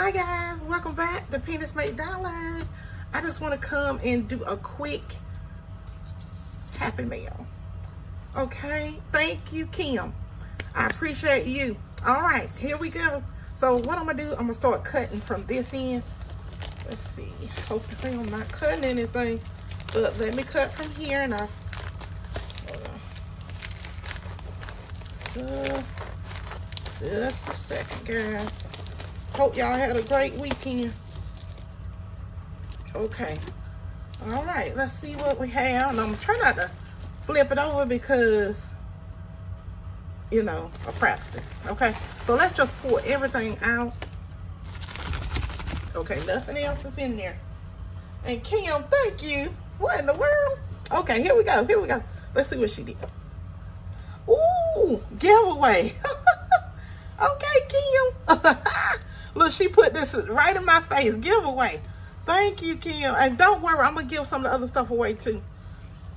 Hi guys, welcome back to Pennies Make Dollars. I just want to come and do a quick happy mail. Okay, thank you, Kim. I appreciate you. All right, here we go. So what I'm gonna do, I'm gonna start cutting from this end. Let's see, hopefully I'm not cutting anything, but let me cut from here and I, uh, just a second, guys. Hope y'all had a great weekend. Okay. All right, let's see what we have. And I'm trying not to flip it over because, you know, I'm practicing. Okay, so let's just pour everything out. Okay, nothing else is in there. And Kim, thank you. What in the world? Okay, here we go. Here we go. Let's see what she did. Ooh, giveaway. okay, Kim. Look, she put this right in my face. Giveaway. Thank you, Kim. And don't worry, I'm going to give some of the other stuff away, too.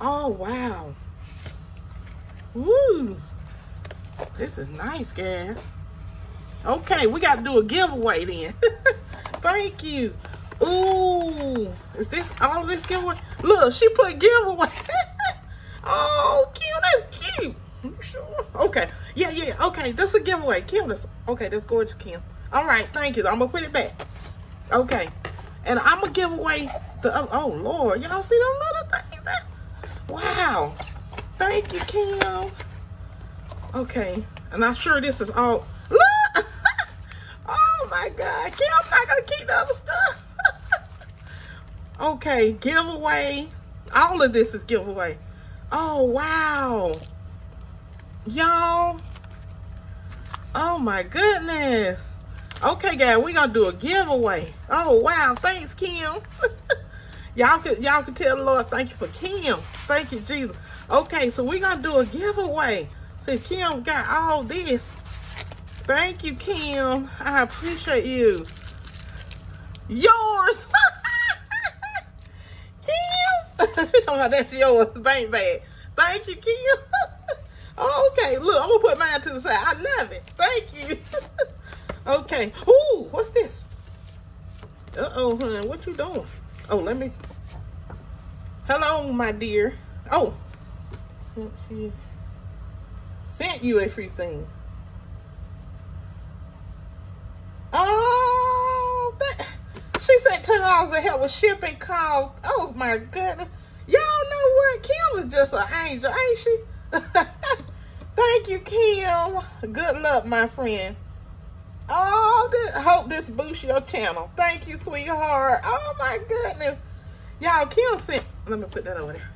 Oh, wow. Woo. This is nice, guys. Okay, we got to do a giveaway then. Thank you. Ooh. Is this all this giveaway? Look, she put giveaway. oh, Kim, that's cute. Sure? Okay. Yeah, yeah. Okay, that's a giveaway. Kim, that's, okay, that's gorgeous, Kim. All right, thank you. I'm gonna put it back. Okay, and I'm gonna give away the. Uh, oh Lord, y'all see those little things there? Wow. Thank you, Kim. Okay, and I'm sure this is all. Look. oh my God, Kim, I'm not gonna keep the other stuff. okay, giveaway. All of this is giveaway. Oh wow, y'all. Oh my goodness. Okay, guys, we're gonna do a giveaway. Oh wow, thanks, Kim. y'all can y'all can tell the Lord thank you for Kim. Thank you, Jesus. Okay, so we're gonna do a giveaway. See, Kim got all this. Thank you, Kim. I appreciate you. Yours. Kim. About that's yours, bank bag. Thank you, Kim. okay, look, I'm gonna put mine to the side. I love it. Thank you. Okay. Ooh, what's this? Uh-oh, hon. What you doing? Oh, let me... Hello, my dear. Oh. Since you... Sent you a few things. Oh, that... She said $10 to help with shipping costs. Oh, my goodness. Y'all know what? Kim is just an angel, ain't she? Thank you, Kim. Good luck, my friend. Oh, this, hope this boosts your channel. Thank you, sweetheart. Oh, my goodness. Y'all, Kim sent... Let me put that over there.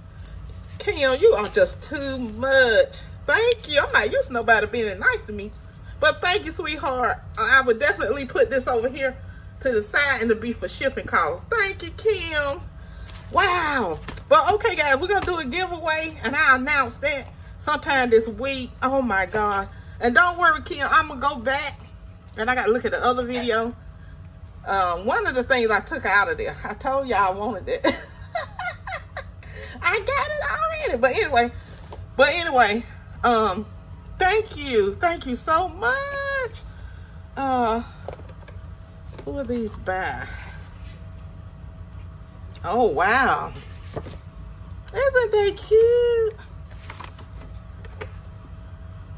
Kim, you are just too much. Thank you. I'm not used to nobody being nice to me. But thank you, sweetheart. I would definitely put this over here to the side and to be for shipping costs. Thank you, Kim. Wow. But okay, guys, we're going to do a giveaway. And I announced that sometime this week. Oh, my God. And don't worry, Kim. I'm going to go back and I got to look at the other video. Um, one of the things I took out of there, I told y'all I wanted it. I got it already. But anyway, but anyway, um, thank you. Thank you so much. Uh, who are these by? Oh, wow. Isn't they cute?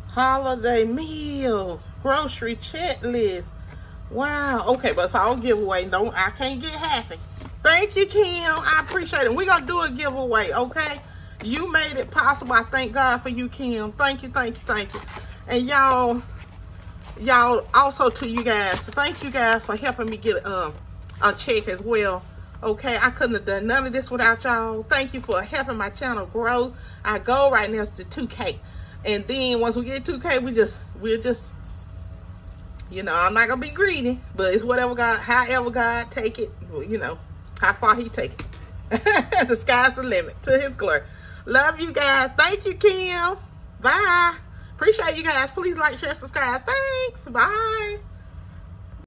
Holiday meal grocery checklist. Wow. Okay, but it's all giveaway. Don't I can't get happy. Thank you, Kim. I appreciate it. We're gonna do a giveaway, okay? You made it possible. I thank God for you, Kim. Thank you, thank you, thank you. And y'all, y'all also to you guys, thank you guys for helping me get um, a check as well. Okay, I couldn't have done none of this without y'all. Thank you for helping my channel grow. Our goal right now is to 2K. And then once we get 2K, we just we'll just you know, I'm not gonna be greedy, but it's whatever God, however God take it, you know, how far he take it. the sky's the limit to his glory. Love you guys. Thank you, Kim. Bye. Appreciate you guys. Please like, share, subscribe. Thanks. Bye.